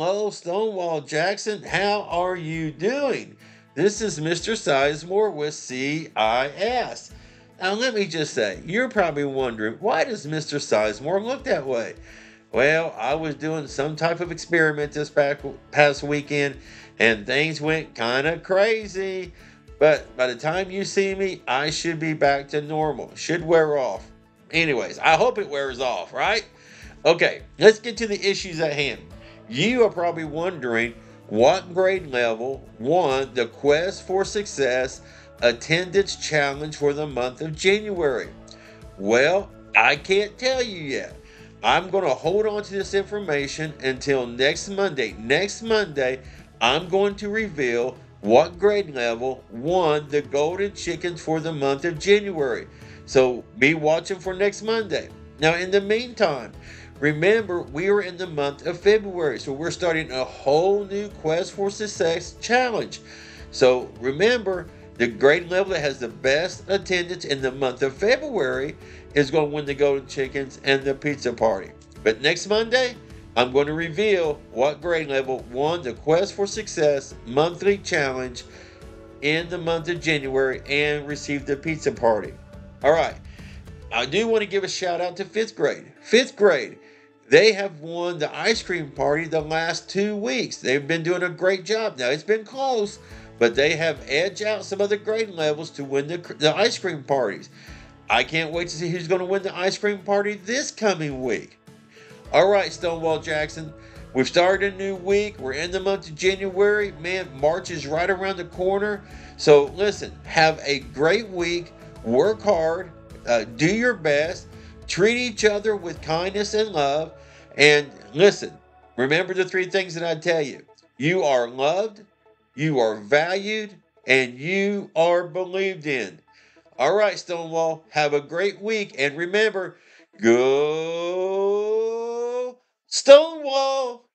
Stonewall Jackson. How are you doing? This is Mr. Sizemore with CIS. Now, let me just say, you're probably wondering, why does Mr. Sizemore look that way? Well, I was doing some type of experiment this past weekend, and things went kind of crazy. But by the time you see me, I should be back to normal. Should wear off. Anyways, I hope it wears off, right? Okay, let's get to the issues at hand. You are probably wondering what grade level won the Quest for Success attendance challenge for the month of January. Well, I can't tell you yet. I'm going to hold on to this information until next Monday. Next Monday, I'm going to reveal what grade level won the golden chickens for the month of January. So be watching for next Monday. Now, in the meantime, remember we are in the month of February, so we're starting a whole new Quest for Success challenge. So remember, the grade level that has the best attendance in the month of February is going to win the golden chickens and the pizza party. But next Monday, I'm going to reveal what grade level won the Quest for Success monthly challenge in the month of January and received the pizza party. All right. I do want to give a shout out to fifth grade. Fifth grade, they have won the ice cream party the last two weeks. They've been doing a great job. Now, it's been close, but they have edged out some other grade levels to win the, the ice cream parties. I can't wait to see who's going to win the ice cream party this coming week. All right, Stonewall Jackson. We've started a new week. We're in the month of January. Man, March is right around the corner. So, listen, have a great week. Work hard. Uh, do your best. Treat each other with kindness and love. And listen, remember the three things that I tell you you are loved, you are valued, and you are believed in. All right, Stonewall, have a great week. And remember, go Stonewall!